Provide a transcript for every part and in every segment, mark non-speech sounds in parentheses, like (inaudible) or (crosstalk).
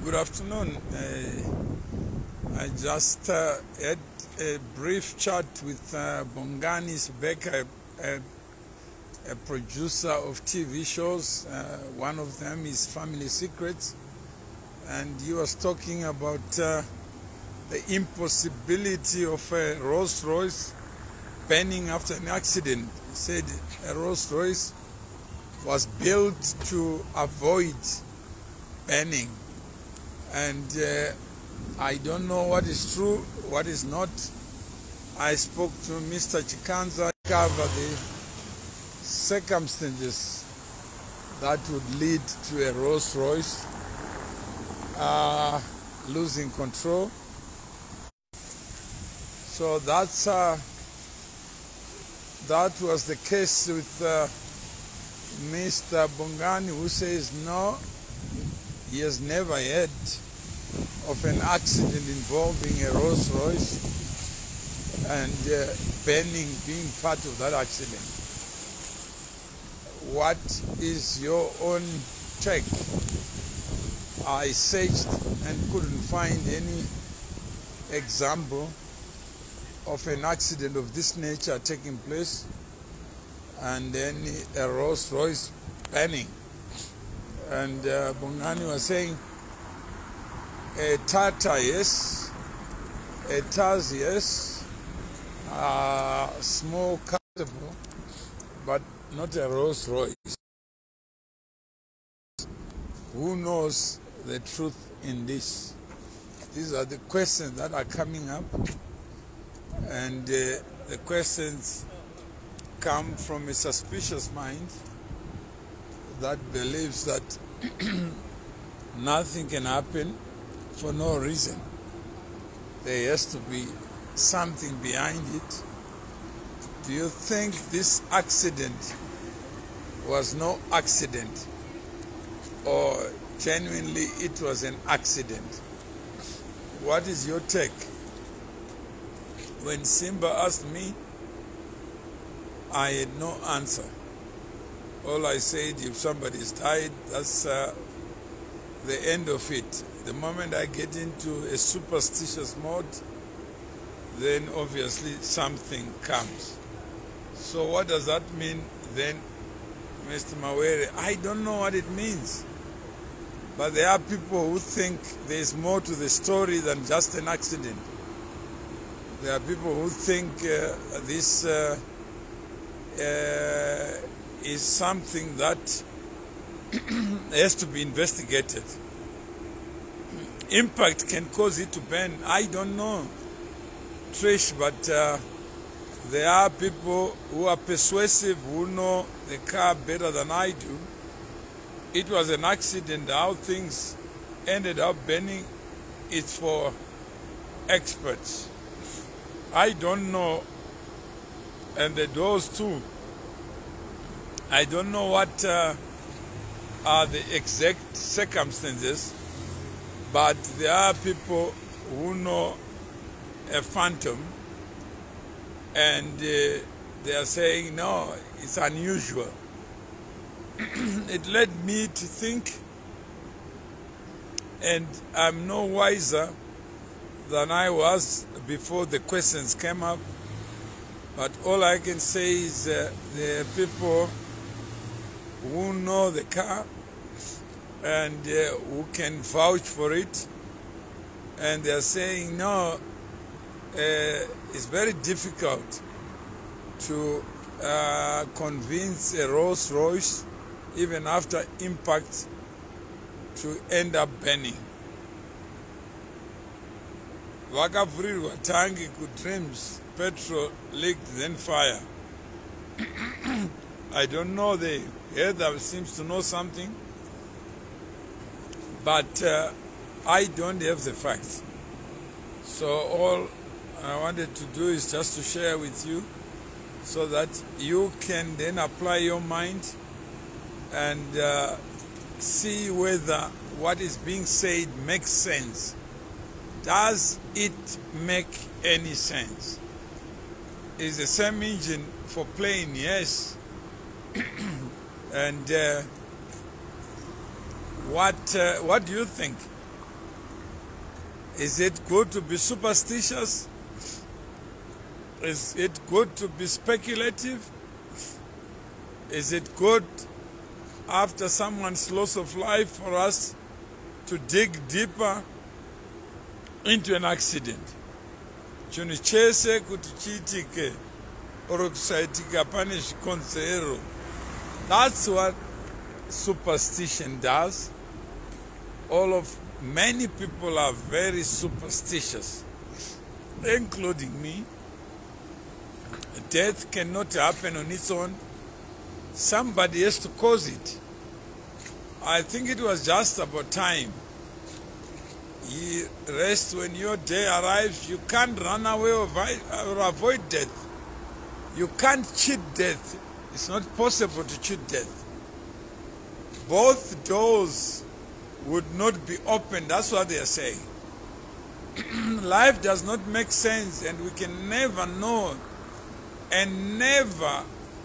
Good afternoon. Uh, I just uh, had a brief chat with uh, Bonganis Becker, a, a, producer of TV shows. Uh, one of them is Family Secrets. And he was talking about uh, the impossibility of a Rolls Royce burning after an accident. He said a Rolls Royce was built to avoid burning and uh, I don't know what is true, what is not. I spoke to Mr. Chikanza cover the circumstances that would lead to a Rolls Royce uh, losing control. So that's uh, that was the case with uh, Mr. Bongani, who says no, he has never heard of an accident involving a Rolls Royce and uh, burning being part of that accident. What is your own check? I searched and couldn't find any example of an accident of this nature taking place and then a Rolls Royce burning. And uh, Bongani was saying, Tata, yes, a Taz, yes, a small comfortable, but not a Rolls Royce. Who knows the truth in this? These are the questions that are coming up, and uh, the questions come from a suspicious mind that believes that (clears throat) nothing can happen for no reason. There has to be something behind it. Do you think this accident was no accident or genuinely it was an accident? What is your take? When Simba asked me, I had no answer. All I said, if somebody's died, that's uh, the end of it. The moment I get into a superstitious mode, then obviously something comes. So what does that mean then, Mr. Mawere? I don't know what it means. But there are people who think there's more to the story than just an accident. There are people who think uh, this uh, uh, is something that (clears throat) has to be investigated. Impact can cause it to burn. I don't know, Trish, but uh, there are people who are persuasive, who know the car better than I do. It was an accident. How things ended up burning, it's for experts. I don't know, and the doors too. I don't know what. Uh, are the exact circumstances, but there are people who know a phantom and uh, they are saying, no, it's unusual. (clears throat) it led me to think, and I'm no wiser than I was before the questions came up. But all I can say is uh, the people who know the car and uh, who can vouch for it. And they're saying, no, uh, it's very difficult to uh, convince a Rolls Royce, even after impact, to end up burning. vakavhurirwa tangi kudreams petrol leaked then fire (coughs) i don't know the heather seems to know something but uh, I don't have the facts. So all I wanted to do is just to share with you so that you can then apply your mind and uh, see whether what is being said makes sense. Does it make any sense? Is the same engine for plane? Yes. (clears throat) and uh, what uh, what do you think? Is it good to be superstitious? Is it good to be speculative? Is it good after someone's loss of life for us to dig deeper into an accident? chinhu chese zvikonzero that's what superstition does all of many people are very superstitious including me death cannot happen on its own somebody has to cause it i think it was just about time He rest when your day arrives. You can't run away or avoid death. You can't cheat death. It's not possible to cheat death. Both doors would not be open. That's what they are saying. (clears throat) Life does not make sense, and we can never know and never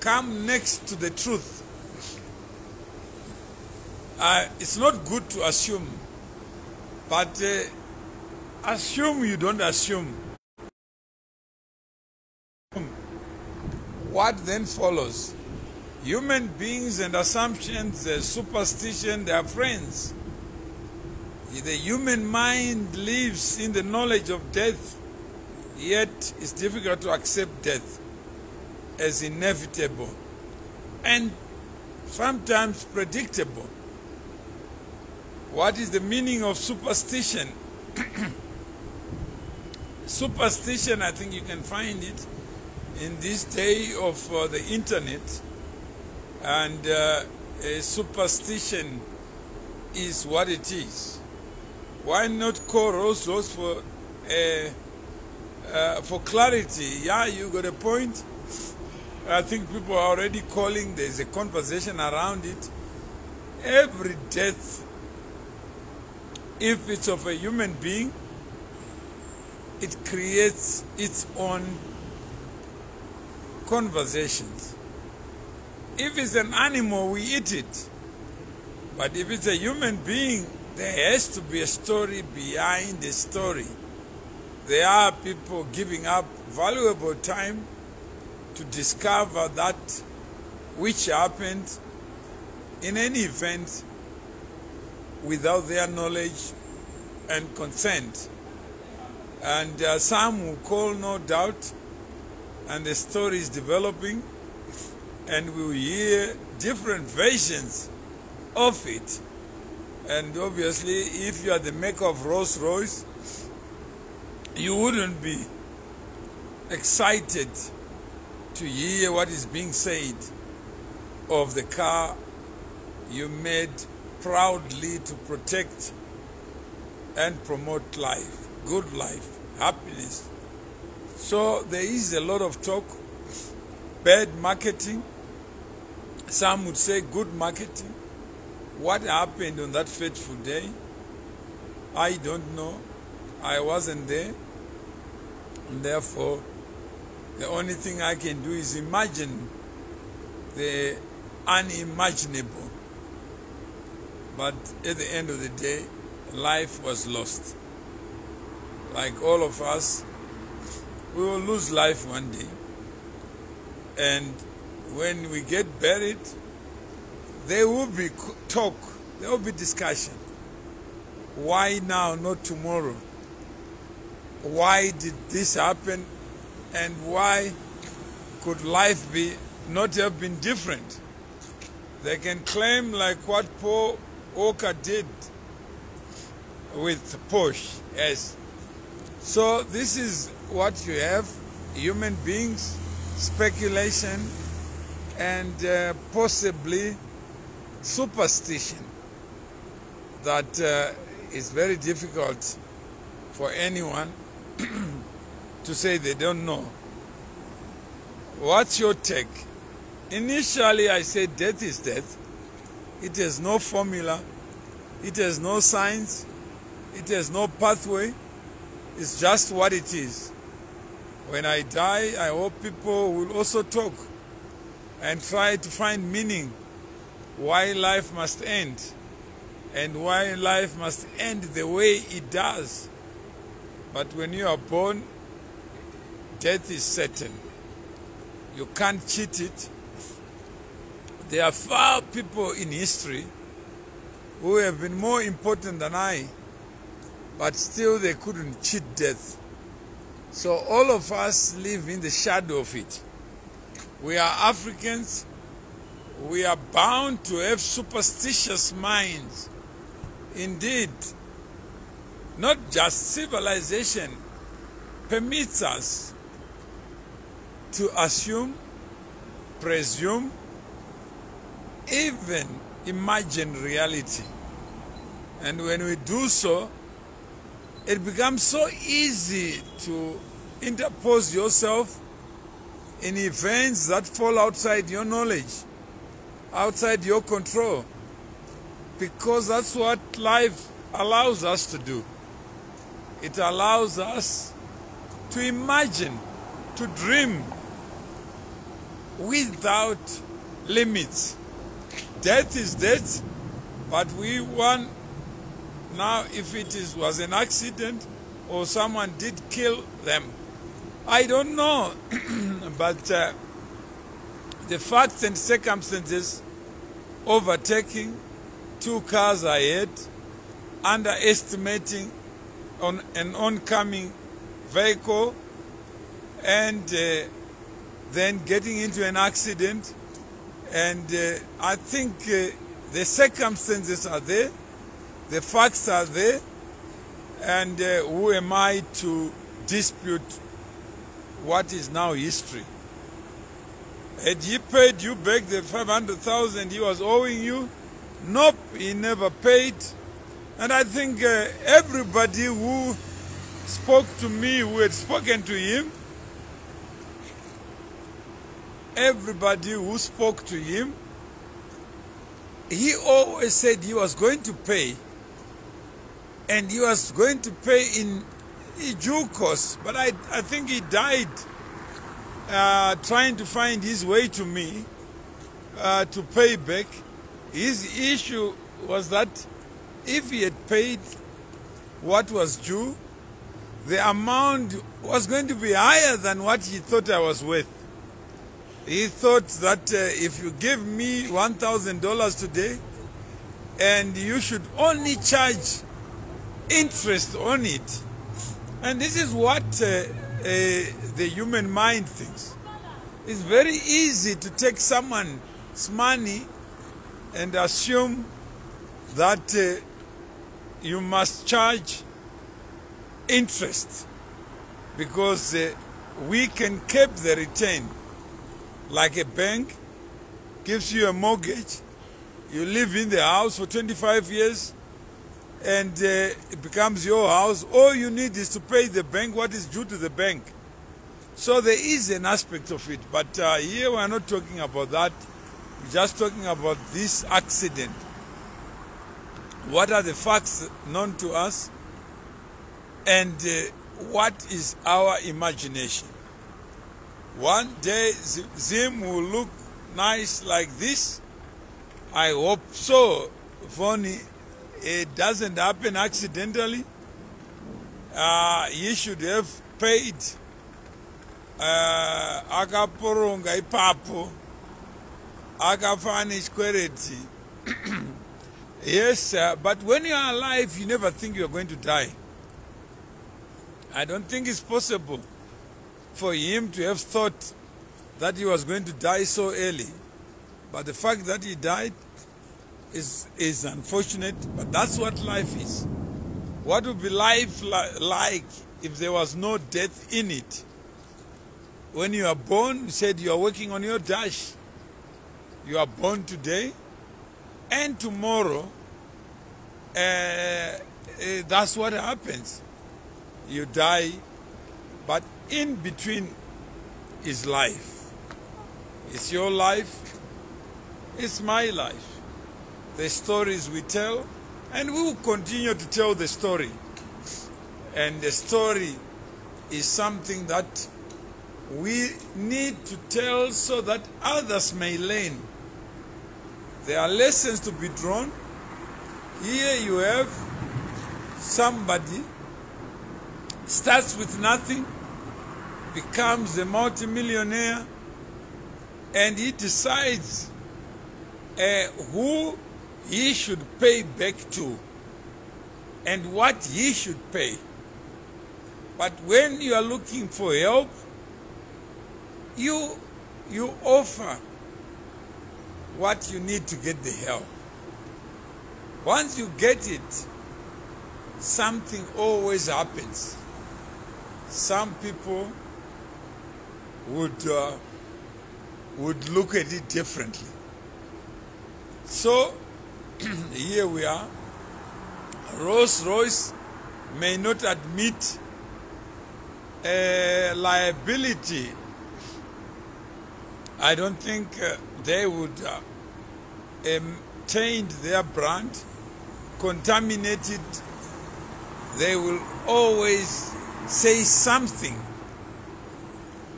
come next to the truth. Uh, it's not good to assume but uh, assume you don't assume. What then follows? Human beings and assumptions, uh, superstition, they are friends. The human mind lives in the knowledge of death, yet it's difficult to accept death as inevitable and sometimes predictable. What is the meaning of superstition? (coughs) superstition, I think you can find it in this day of uh, the internet. And uh, superstition is what it is. Why not call Rolls Royce for, uh, uh, for clarity? Yeah, you got a point. I think people are already calling, there's a conversation around it. Every death if it's of a human being, it creates its own conversations. If it's an animal, we eat it. But if it's a human being, there has to be a story behind the story. There are people giving up valuable time to discover that which happened in any event without their knowledge and consent. And uh, some will call, no doubt, and the story is developing, and we will hear different versions of it. And obviously, if you are the maker of Rolls Royce, you wouldn't be excited to hear what is being said of the car you made proudly to protect and promote life, good life, happiness. So there is a lot of talk, bad marketing. Some would say good marketing. What happened on that fateful day? I don't know. I wasn't there. And therefore, the only thing I can do is imagine the unimaginable. But at the end of the day, life was lost. Like all of us, we will lose life one day. And when we get buried, there will be talk, there will be discussion. Why now, not tomorrow? Why did this happen? And why could life be not have been different? They can claim like what Paul Walker did with Porsche. Yes. So this is what you have, human beings, speculation, and uh, possibly superstition that uh, is very difficult for anyone (clears throat) to say they don't know. What's your take? Initially, I said death is death. It has no formula. It has no science. It has no pathway. It's just what it is. When I die, I hope people will also talk and try to find meaning why life must end and why life must end the way it does But when you are born, death is certain. You can't cheat it. There are far people in history who have been more important than I, but still they couldn't cheat death. So all of us live in the shadow of it. We are Africans. We are bound to have superstitious minds. Indeed, not just civilization permits us to assume, presume, even imagine reality. And when we do so, it becomes so easy to interpose yourself in events that fall outside your knowledge, outside your control, because that's what life allows us to do. It allows us to imagine, to dream without limits. Death is death, but we want now if it is was an accident or someone did kill them. I don't know, (clears throat) but uh, the facts and circumstances overtaking two cars ahead, underestimating on an oncoming vehicle, and uh, then getting into an accident. And uh, I think uh, the circumstances are there, the facts are there, and uh, who am I to dispute what is now history? Had he paid you back the 500,000 he was owing you? Nope, he never paid. And I think uh, everybody who spoke to me, who had spoken to him, everybody who spoke to him, he always said he was going to pay and he was going to pay in due course. But I, I think he died uh, trying to find his way to me uh, to pay back. His issue was that if he had paid what was due, the amount was going to be higher than what he thought I was worth. He thought that uh, if you give me $1,000 today and you should only charge interest on it. And this is what uh, the human mind thinks. It's very easy to take someone's money and assume that uh, you must charge interest because uh, we can keep the return like a bank gives you a mortgage you live in the house for 25 years and uh, it becomes your house. All you need is to pay the bank what is due to the bank. So there is an aspect of it but uh, here we're not talking about that. We're just talking about this accident. What are the facts known to us? And uh, what is our imagination? One day Zim will look nice like this. I hope so. Vonnie it doesn't happen accidentally. Uh, he should have paid uh, akaporonga ipapo akafa nechikwereti (clears throat) yes uh, but when you are alive you never think you are going to die. I don't think it's possible for him to have thought that he was going to die so early. But the fact that he died is is unfortunate but that's what life is. What would be life li like if there was no death in it? When you are born you said you are working on your dash. You are born today and tomorrow uh, uh, that's what happens. You die but in between is life. It's your life it's my life the stories we tell and we will continue to tell the story and the story is something that we need to tell so that others may learn there are lessons to be drawn. Here you have somebody starts with nothing, becomes a multimillionaire, and he decides uh, who he should pay back to and what he should pay. But when you are looking for help, you, you offer what you need to get the help. Once you get it, something always happens. Some people would, uh, would look at it differently. So, (clears throat) here we are. Rolls Royce may not admit a liability. I don't think uh, they would uh, um, taint their brand, contaminate it. They will always say something.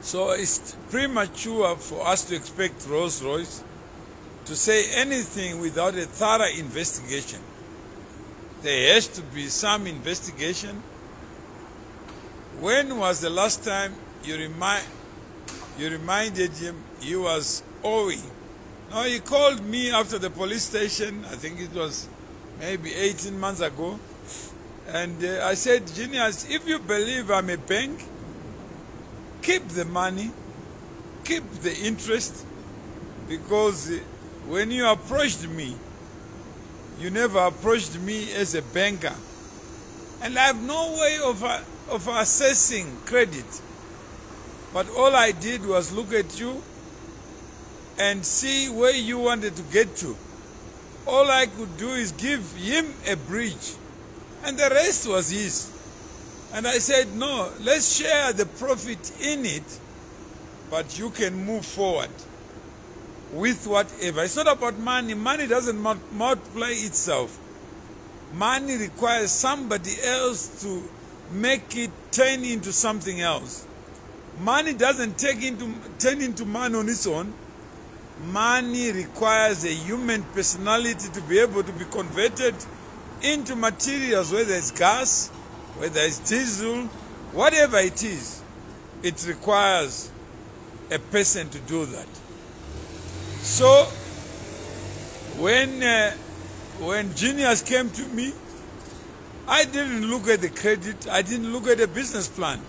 So it's premature for us to expect Rolls Royce to say anything without a thorough investigation. There has to be some investigation. When was the last time you remind you reminded him he was owing? No, he called me after the police station. I think it was maybe 18 months ago. And uh, I said, Genius, if you believe I'm a bank, keep the money, keep the interest, because uh, when you approached me, you never approached me as a banker. And I have no way of, uh, of assessing credit. But all I did was look at you and see where you wanted to get to. All I could do is give him a bridge. And the rest was his. And I said, no, let's share the profit in it, but you can move forward with whatever. It's not about money. Money doesn't multiply itself. Money requires somebody else to make it turn into something else. Money doesn't take into, turn into money on its own. Money requires a human personality to be able to be converted into materials, whether it's gas, whether it's diesel, whatever it is. It requires a person to do that. So, when, uh, when Genius came to me, I didn't look at the credit, I didn't look at the business plan.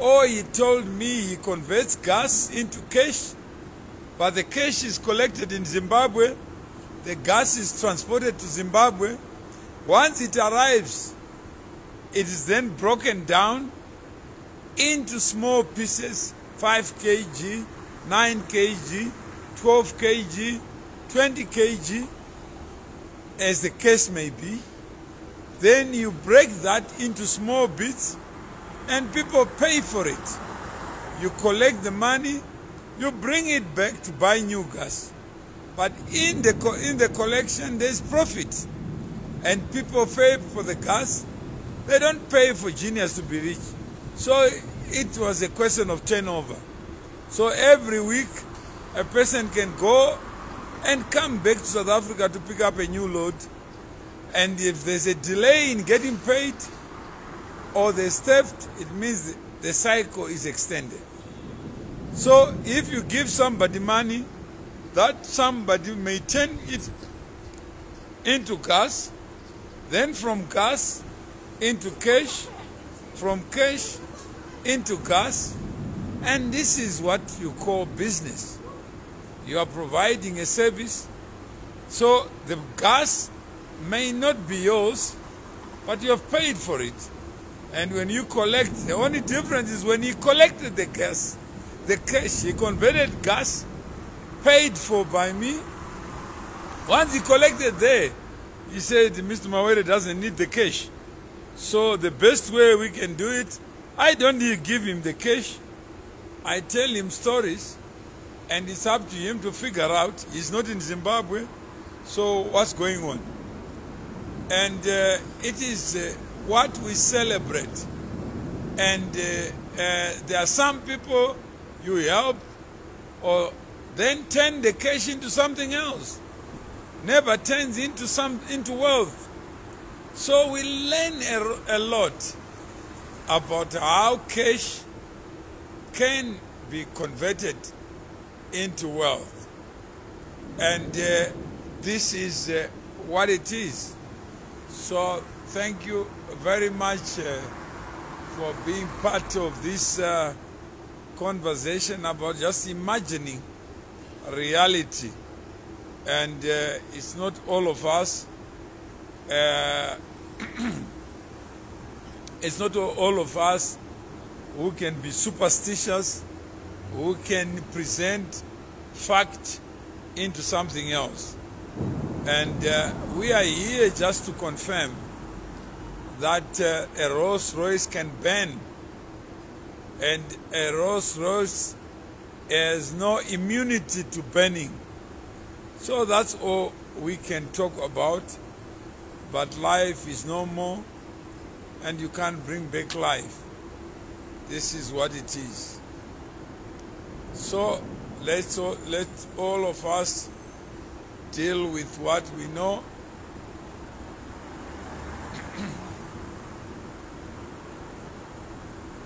Or he told me he converts gas into cash, but the cash is collected in Zimbabwe, the gas is transported to Zimbabwe. Once it arrives, it is then broken down into small pieces, 5 kg, 9 kg, 12 kg, 20 kg, as the case may be. Then you break that into small bits and people pay for it. You collect the money, you bring it back to buy new gas. But in the, in the collection, there's profit. And people pay for the gas. They don't pay for genius to be rich. So it was a question of turnover. So every week, a person can go and come back to South Africa to pick up a new load. And if there's a delay in getting paid or there's theft, it means the cycle is extended. So if you give somebody money, that somebody may turn it into gas, then from gas into cash, from cash into gas, and this is what you call business. You are providing a service, so the gas may not be yours, but you have paid for it. And when you collect, the only difference is when he collected the gas, the cash, he converted gas, paid for by me. Once he collected there, he said, Mr. Mawere doesn't need the cash. So the best way we can do it, I don't give him the cash. I tell him stories and it's up to him to figure out. He's not in Zimbabwe, so what's going on? And uh, it is uh, what we celebrate. And uh, uh there are some people you help or then turn the cash into something else. Never turns into some into wealth. So we learn a, a lot. about how cash can be converted into wealth. And uh, this is uh, what it is. So thank you very much uh, for being part of this uh, conversation about just imagining reality. And uh, it's not all of us. Uh, (clears throat) it's not all of us who can be superstitious, who can present fact into something else. And uh, we are here just to confirm that uh, a Rolls Royce can burn and a Rolls Royce has no immunity to burning. So that's all we can talk about. But life is no more and you can't bring back life. This is what it is. So let's all, let all of us deal with what we know. (clears throat)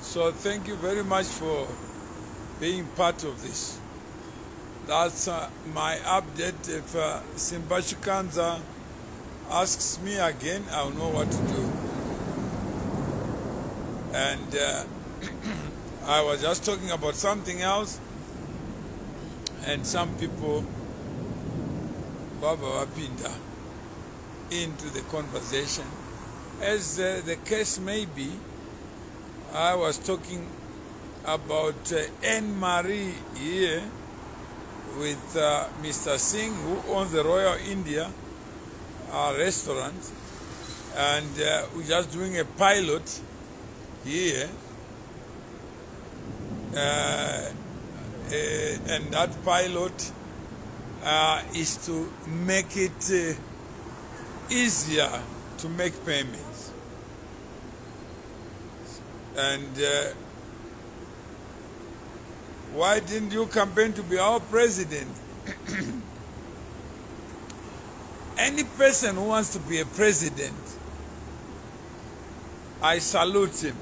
so thank you very much for being part of this. That's uh, my update. If uh, Simba Chikanza asks me again, I'll know what to do. And uh, (clears throat) I was just talking about something else, and some people Baba Wapinda into the conversation. As uh, the case may be, I was talking about uh, Anne Marie here with uh, Mr. Singh, who owns the Royal India uh, restaurant, and uh, we're just doing a pilot here. Uh, and that pilot uh, is to make it uh, easier to make payments. And uh, why didn't you campaign to be our president? (coughs) Any person who wants to be a president, I salute him.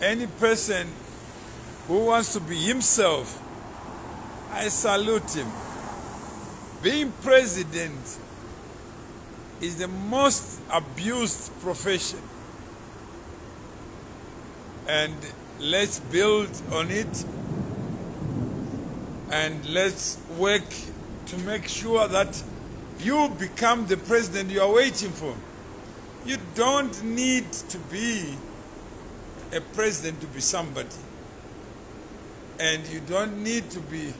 Any person who wants to be himself, I salute him. Being president is the most abused profession. And let's build on it and let's work to make sure that you become the president you are waiting for. You don't need to be a president to be somebody. And you don't need to be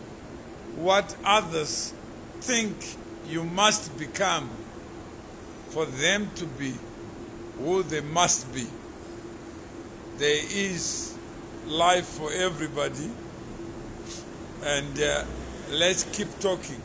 what others think you must become for them to be who they must be. There is life for everybody, and uh, let's keep talking.